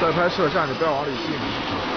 在拍摄像你不要往里进。